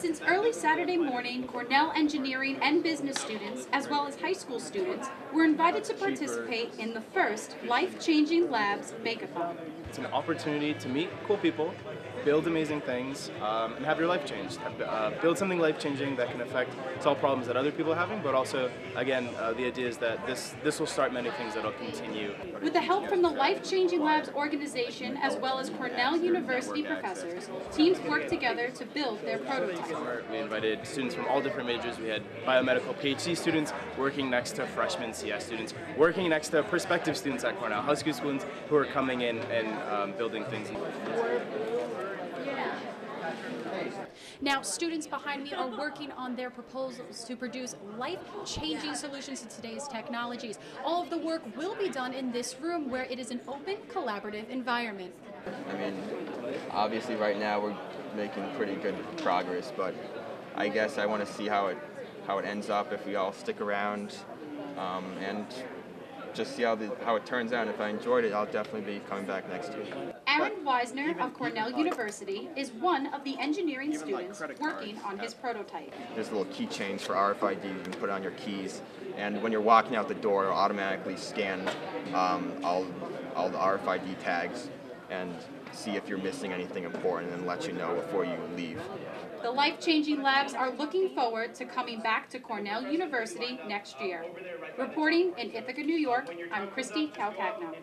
Since early Saturday morning, Cornell engineering and business students, as well as high school students, were invited to participate in the first Life Changing Labs Makeathon. It's an opportunity to meet cool people, build amazing things, um, and have your life changed. Uh, build something life-changing that can affect solve problems that other people are having, but also, again, uh, the idea is that this this will start many things that'll continue. With the help from the Life Changing Labs organization, as well as Cornell University professors, teams work together to build their prototype. We invited students from all different majors. We had biomedical PhD students working next to freshman CS students, working next to prospective students at Cornell, high school students who are coming in and um, building things. Now, students behind me are working on their proposals to produce life-changing solutions to today's technologies. All of the work will be done in this room where it is an open, collaborative environment. I mean, obviously right now we're making pretty good progress, but I guess I want to see how it how it ends up if we all stick around um, and just see how the how it turns out. If I enjoyed it, I'll definitely be coming back next year. Aaron Weisner of Cornell University is one of the engineering students working on his prototype. There's a little keychains for RFID you can put on your keys, and when you're walking out the door, it'll automatically scan um, all all the RFID tags and see if you're missing anything important and let you know before you leave. The Life Changing Labs are looking forward to coming back to Cornell University next year. Reporting in Ithaca, New York, I'm Christy Calcagno.